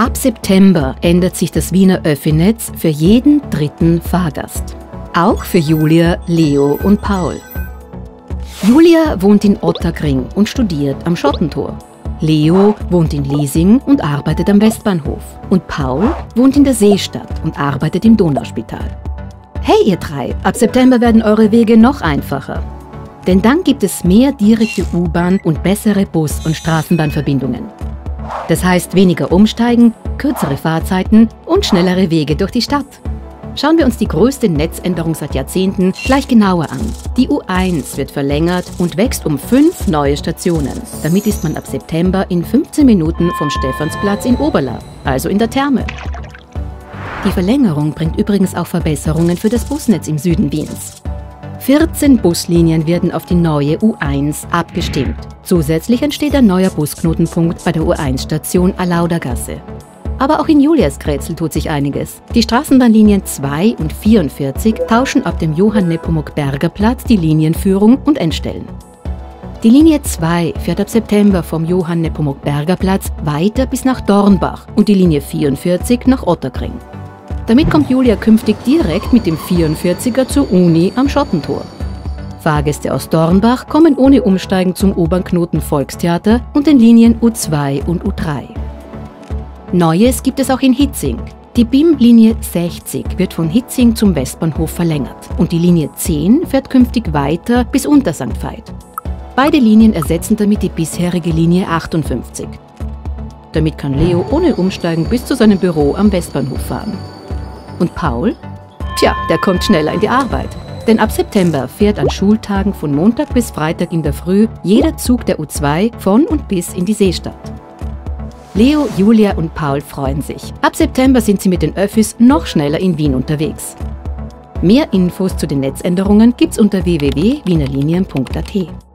Ab September ändert sich das Wiener Öffinetz für jeden dritten Fahrgast. Auch für Julia, Leo und Paul. Julia wohnt in Otterkring und studiert am Schottentor. Leo wohnt in Liesing und arbeitet am Westbahnhof. Und Paul wohnt in der Seestadt und arbeitet im Donauspital. Hey ihr drei, ab September werden eure Wege noch einfacher. Denn dann gibt es mehr direkte U-Bahn und bessere Bus- und Straßenbahnverbindungen. Das heißt weniger Umsteigen, kürzere Fahrzeiten und schnellere Wege durch die Stadt. Schauen wir uns die größte Netzänderung seit Jahrzehnten gleich genauer an. Die U1 wird verlängert und wächst um fünf neue Stationen. Damit ist man ab September in 15 Minuten vom Stephansplatz in Oberla, also in der Therme. Die Verlängerung bringt übrigens auch Verbesserungen für das Busnetz im Süden Wiens. 14 Buslinien werden auf die neue U1 abgestimmt. Zusätzlich entsteht ein neuer Busknotenpunkt bei der U1-Station Alaudergasse. Aber auch in Julias Kretzel tut sich einiges. Die Straßenbahnlinien 2 und 44 tauschen ab dem Johann Nepomuk Berger Platz die Linienführung und Endstellen. Die Linie 2 fährt ab September vom Johann Nepomuk Berger Platz weiter bis nach Dornbach und die Linie 44 nach Otterkring. Damit kommt Julia künftig direkt mit dem 44er zur Uni am Schottentor. Fahrgäste aus Dornbach kommen ohne Umsteigen zum U-Bahn-Knoten Volkstheater und den Linien U2 und U3. Neues gibt es auch in Hitzing. Die BIM-Linie 60 wird von Hitzing zum Westbahnhof verlängert und die Linie 10 fährt künftig weiter bis unter St. Veit. Beide Linien ersetzen damit die bisherige Linie 58. Damit kann Leo ohne Umsteigen bis zu seinem Büro am Westbahnhof fahren. Und Paul? Tja, der kommt schneller in die Arbeit. Denn ab September fährt an Schultagen von Montag bis Freitag in der Früh jeder Zug der U2 von und bis in die Seestadt. Leo, Julia und Paul freuen sich. Ab September sind sie mit den Öffis noch schneller in Wien unterwegs. Mehr Infos zu den Netzänderungen gibt's unter www.wienerlinien.at.